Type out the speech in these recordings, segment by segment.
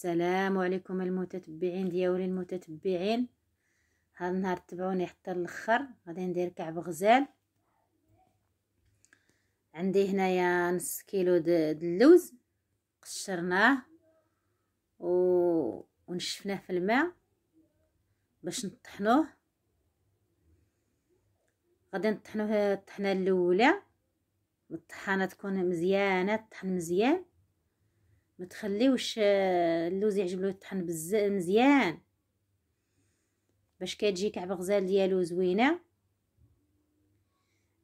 السلام عليكم المتتبعين ديالي المتتبعين. هذا النهار تبعوني حتى الآخر غادي ندير كعب غزال. عندي هنايا نص كيلو د اللوز قشرناه و... ونشفناه في الماء باش نطحنوه. غادي نطحنوه الطحنة الأولى. الطحانة تكون مزيانة طحن مزيان. ما تخليوش آه، اللوز يعجب له يطحن بزاف مزيان. باش كتجي كعب غزال ديالو زوينة.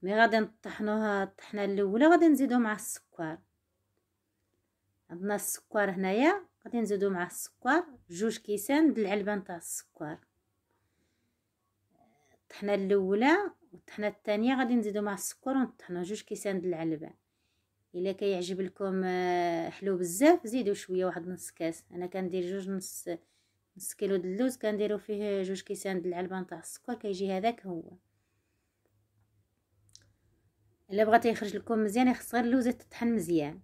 مي غادي نطحنوها الطحنه الاولى غادي نزيدو مع السكر. عندنا السكر هنايا غادي نزيدو مع السكر. جوج كيسان د العلبة نتاع السكر. الطحنه الأولى والطحنه الثانية غادي نزيدو مع السكر ونطحنو. جوج كيسان د العلبة. إلا كيعجب لكم آه، حلو بزاف زيدوا شوية واحد نص كاس. أنا كندير جوج نص نص كيلو د اللوز كنديرو فيه جوج كيسان د العلبه نتاع السكر كيجي هذاك هو. إلا بغيتي يخرج لكم مزيان خص غير اللوزه تطحن مزيان.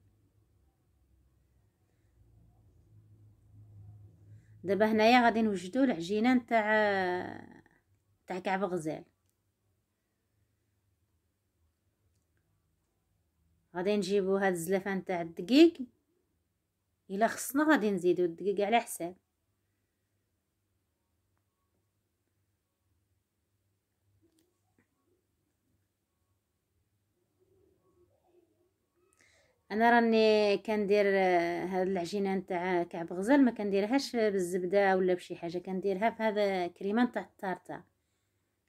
دابا هنايا غادي نوجدوا العجينة نتاع تاع كعب غزال. غادي نجيبو هاد الزلافه نتاع الدقيق. إلا خصنا غادي نزيدو الدقيق على حساب. أنا راني كندير هاد العجينة نتاع كعب غزال ما كنديرهاش بالزبدة ولا بشي حاجة كنديرها في هذا كريمه نتاع الطارطة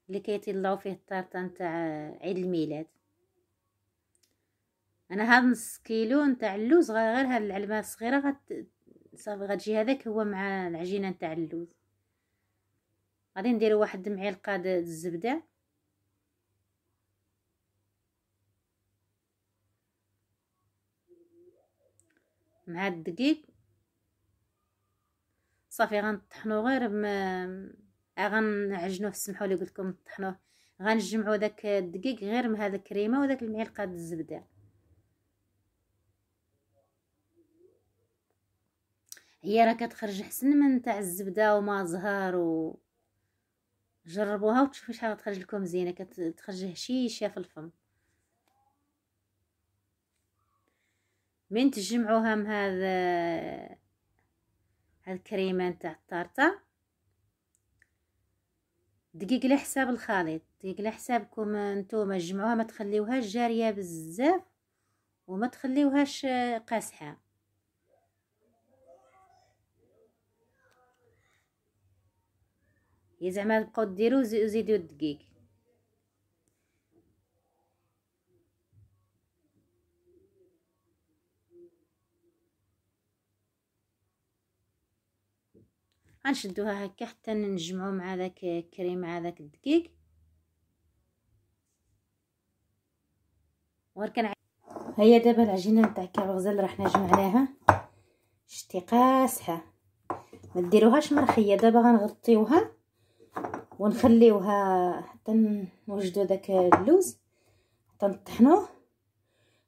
اللي كيطلعوا فيه الطارطة نتاع عيد الميلاد. أنا هاد نص كيلو نتاع اللوز غير هاد العلبه الصغيره غت صافي غتجي هذاك هو مع العجينة نتاع اللوز. غادي نديرو واحد معلقه الزبدة. مع الدقيق. صافي غنطحنو غير ما غنعجنوه سمحوا لي قلت لكم نطحنوه. غنجمعوا داك الدقيق غير مع هذا الكريمة وداك المعلقة الزبدة. هي راه كتخرج احسن من تاع الزبده وما زهر و جربوها وتشوفوا شحال غتخرج لكم زينة كتخرج هشيشة في الفم. من تجمعوها مع هذا هاد الكريمة نتاع الطارطه دقيق على حساب الخليط. دقيق على حسابكم نتوما جمعوها ما تخليوهاش جارية بزاف وما تخليوهاش قاسحه زعما تبقاو ديرو زيدو الدقيق غنشدوها هكا حتى نجمعو مع داك الكريم مع داك الدقيق. وغير هيا دابا العجينة نتاع كعب غزال راح جمعناها. شتي قاسحه ما ديروهاش مرخية دابا غنغطيوها. ونخليوها حتى نوجدو داك اللوز حتى نطحنوه.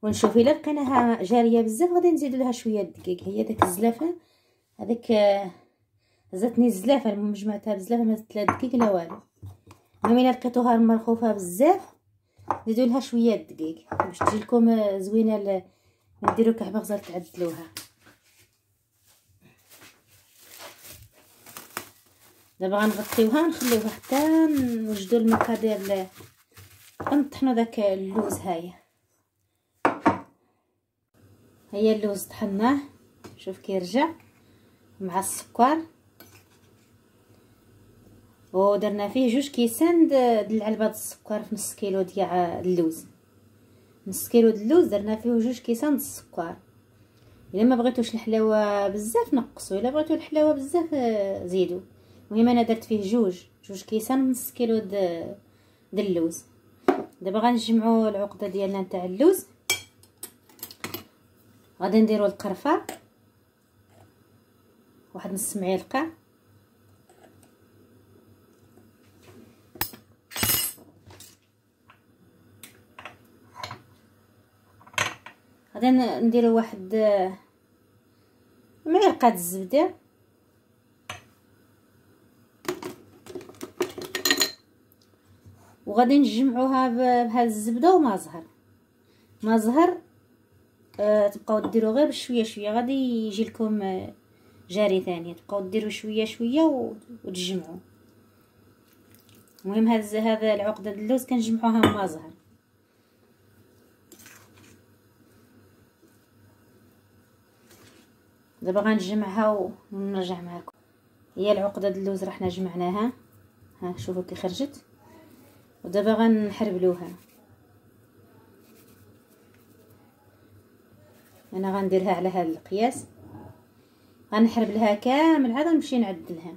ونشوف إلا لقيناها جارية بزاف غادي نزيدو لها شوية الدقيق. هي داك الزلافة هذاك زاتني الزلافة مجمعتها بزاف ما زدت لا دقيق لا والو. المهم إلا لقيتوها مرخوفه بزاف زيدوا لها شوية الدقيق. باش تجي لكم زوينه نديرو كعبه غزال تعدلوها. دابا غنغطيوها نخليوها حتى نوجدو المقادير نطحنو داك اللوز هايا هيا اللوز طحناه شوف كيرجع مع السكر. ودرنا فيه جوج كيسان العلبه د السكر في نص كيلو ديال اللوز. نص كيلو د اللوز درنا فيه جوج كيسان د السكر. إلا ما بغيتوش الحلاوة بزاف نقصوا إلا بغيتو الحلاوة بزاف زيدوا المهم أنا درت فيه جوج جوج كيسان نص كيلو د د اللوز. دابا غنجمعوا العقدة ديالنا نتاع اللوز. غادي نديروا القرفة. واحد نص معلقة. غادي نديروا واحد معلقة الزبدة. وغادي نجمعوها بهذا الزبدة وما زهر ما زهر آه تبقاو ديروا غير بشوية شوية. غادي يجي لكم آه جاري ثاني. تبقاو ديروا شوية شوية وتجمعوا المهم هذا هذا العقدة اللوز كنجمعوها ما زهر دابا غنجمعها ونرجع معكم هي العقدة اللوز راه حنا جمعناها. ها شوفوا كي خرجت. ودابا غنحربلوها. أنا غنديرها على هذا القياس. غنحرب لها كامل عاد نمشي نعدلها.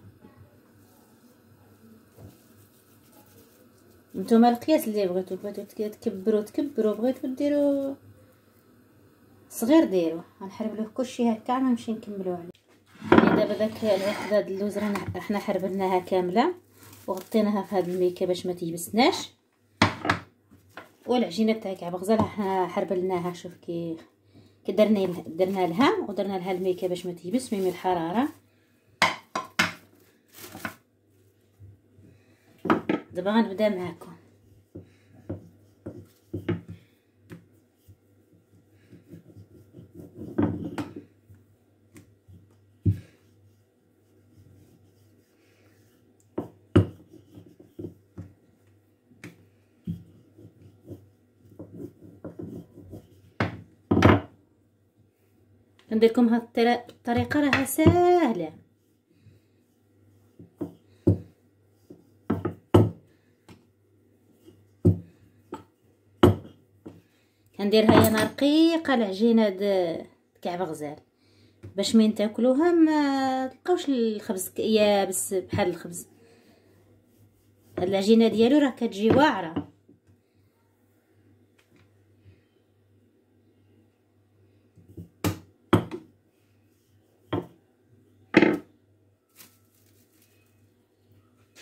نتوما القياس اللي بغيتو بغيتو تكبروا تكبروا بغيتو ديروا صغير ديروا غنحرب له كلشي هكا غنمشي نكملو عليه. دابا داك الوحده د اللوز حنا حربناها كاملة. وغطيناها في هذا الميكه باش ما تيبسناش. والعجينة تاع كعب غزال حنا حربلناها شوف كي درنا درنا لها ودرنا لها الميكه باش ما تيبس من الحرارة. دابا غنبدا معكم. ندير لكم هاد الطريقة راها ساهله كنديرها أنا رقيقه العجينة د كعب غزال. باش من تاكلوها ما تلقاوش الخبز يابس بحال الخبز. هاد العجينة ديالو راه كتجي واعرة.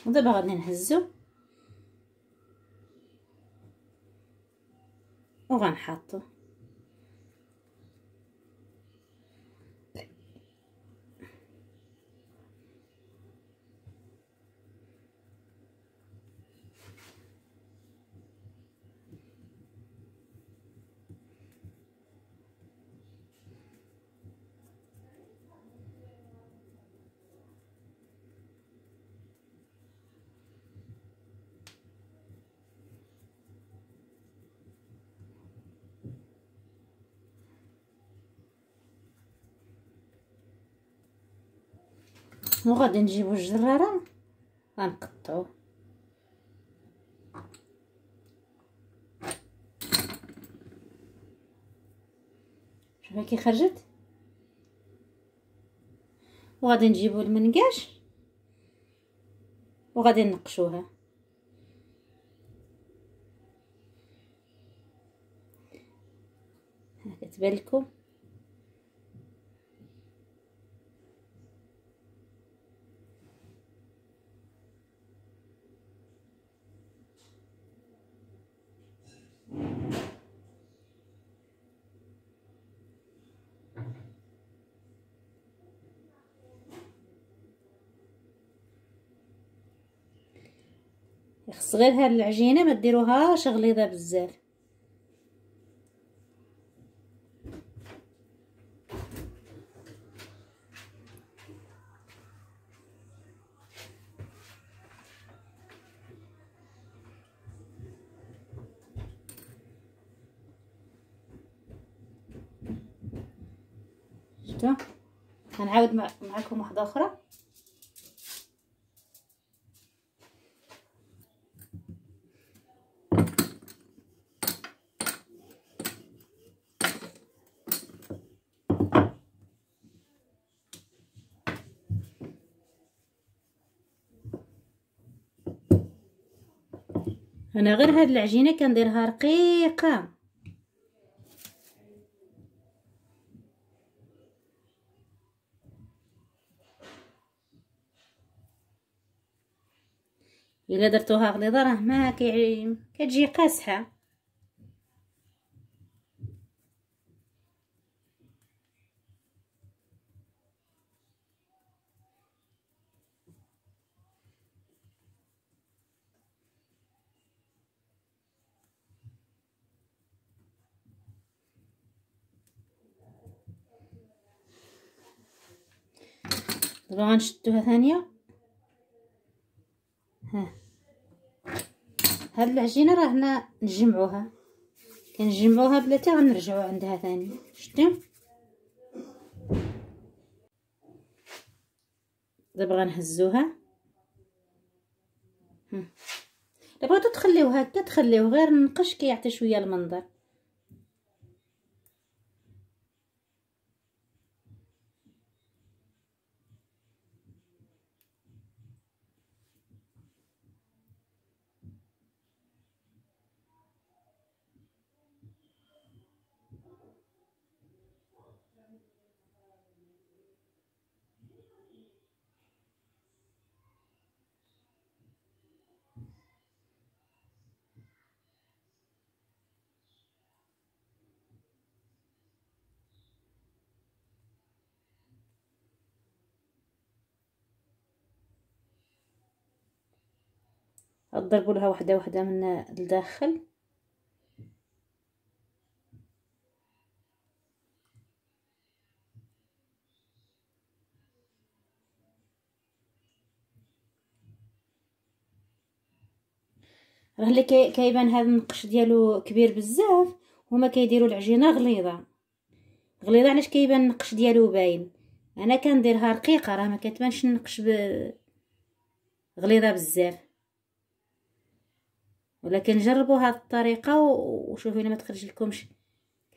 ودابا غادي نهزو. وغنحطو. وغادي نجيبو الجرارة. غنقطعو. شوفي كي خرجت. وغادي نجيبو المنقاش. وغادي نقشوها هكا تبان لكم. خص غير هاد العجينة ما ديروهاش غليظه بزاف. شفتوا؟ غنعاود معكم واحدة أخرى. أنا غير هاد العجينة كنديرها رقيقة. إلا درتوها غليظة راه ما كتجي قاصحة. دابا غنشدوها ثانية. ها. هاد العجينة راه هنا نجمعوها. كنجمعوها بلاتي غنرجعو عندها ثاني. شفتوا دابا غنهزوها. الا بغيتو تخليوه هكا تخليوه غير نقش كيعطي شوية المنظر. تضربوا لها وحدة وحدة من الداخل. راه اللي كيبان هذا النقش ديالو كبير بزاف هما كيديروا العجينة غليظة. غليظة علاش كيبان النقش ديالو باين؟ أنا كنديرها رقيقة راه ما كتبانش النقش ب... غليظة بزاف. ولكن جربوا هذه الطريقة وشوفوا إلا ما تخرج لكمش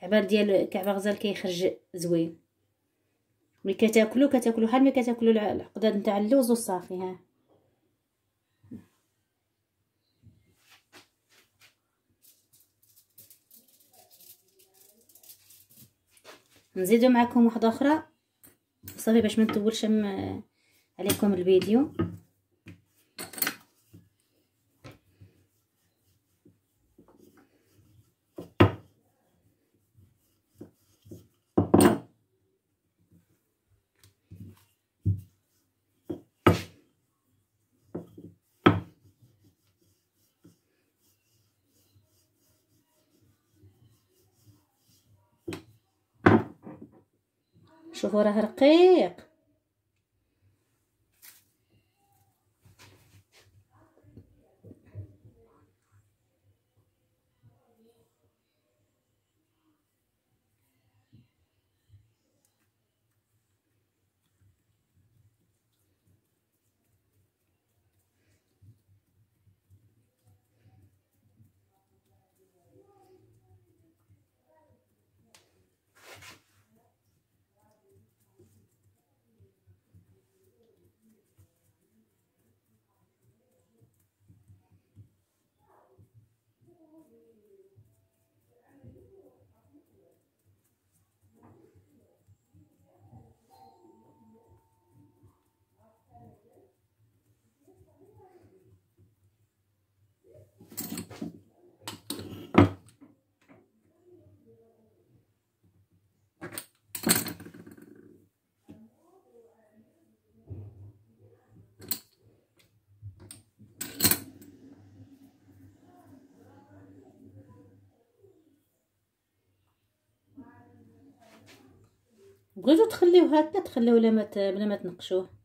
كعبة ديال كعبة غزال كيخرج زوين. ملي كتاكلوا كتاكلوا بحال ملي كتاكلوا العقداد نتاع اللوز وصافي ها. نزيدو معكم واحدة أخرى. صافي باش ما نطولش عليكم الفيديو. شوفوا راه رقيق. بغيتو تخليوه هكا تخليوه بلا ما بلا ما تنقشوه.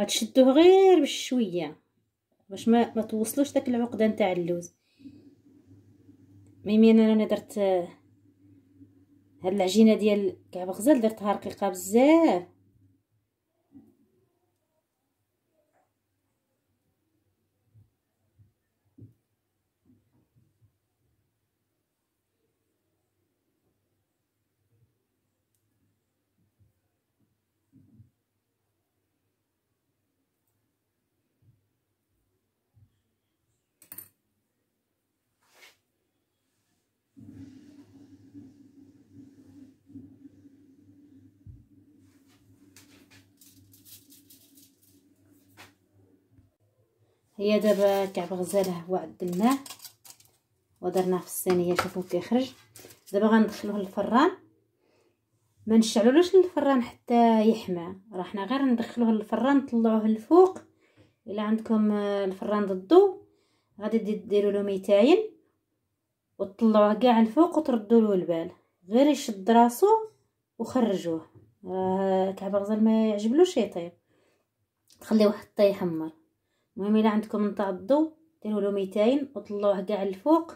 غتشدوه غير بشوية باش ما ما توصلوش داك العقدة نتاع اللوز. ميمين أنا درت هاد العجينة ديال كعب غزال درتها رقيقة بزاف. هي دابا كعب غزاله هو عدلناه ودرناه في الصينيه شوفوا كيخرج دابا غندخلوه للفران. ما نشعلولوش الفران حتى يحمى. راه حنا غير ندخلوه للفران نطلعوه للفوق. إلا عندكم الفران ضدو غادي ديروا له ميتاين وتطلعوه كاع الفوق وتردوا له البال. غير يشد راسو وخرجوه. راه كعب غزال ما يعجبلوش يطيب تخليوه حتى يحمر. المهم إلا عندكم نتاع الضو ديروا له ميتاين وطلعوه كاع الفوق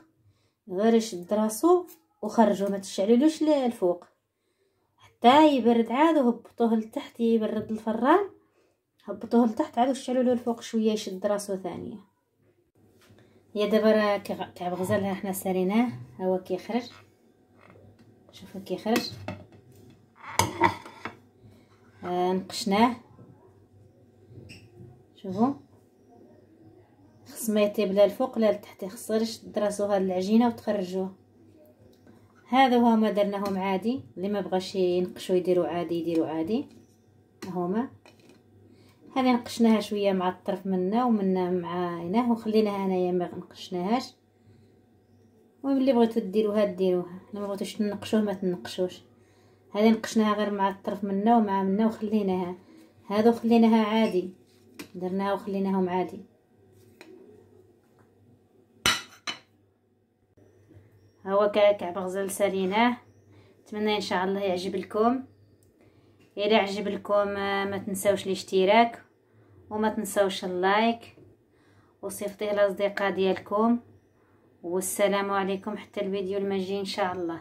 غير يشد راسو وخرجوه. ما تشعلولوش الفوق. حتى يبرد عاد وهبطوه لتحت يبرد الفران هبطوه لتحت عاد وشعلوا الفوق شوية يشد راسو ثانية. يا دابا راه كعب غزال حنا ساليناه هو كيخرج. شوفوا كيخرج. آه نقشناه. شوفوا خص ما يطيب لا الفوق لا لتحت خص غير يشد راسو هاد العجينة وتخرجوه هذا هو ما درناهم عادي اللي ما بغاش ينقشوا يديروا عادي يديروا عادي. هما. هذه نقشناها شوية مع الطرف منا ومنا مع هنا وخليناها هنايا ما نقشناهاش. واللي بغيتو ديروها ديروها. ما بغيتوش تنقشوه ما تنقشوش. هذه نقشناها غير مع الطرف منا ومع منا وخليناها. هذو خليناها عادي. درناها وخليناهم عادي. هو كعب غزال ساليناه نتمنى إن شاء الله يعجب لكم إذا عجب لكم ما تنساوش الاشتراك وما تنساوش اللايك. وصيفطيه لأصدقاء ديالكم. والسلام عليكم حتى الفيديو المجي إن شاء الله.